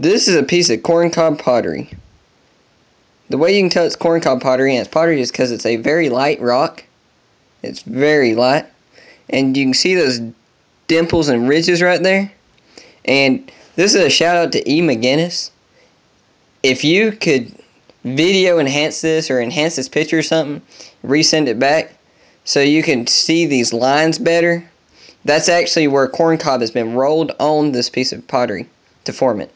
This is a piece of corncob pottery. The way you can tell it's corncob pottery and it's pottery is because it's a very light rock. It's very light. And you can see those dimples and ridges right there. And this is a shout out to E. McGinnis. If you could video enhance this or enhance this picture or something, resend it back so you can see these lines better. That's actually where corncob has been rolled on this piece of pottery to form it.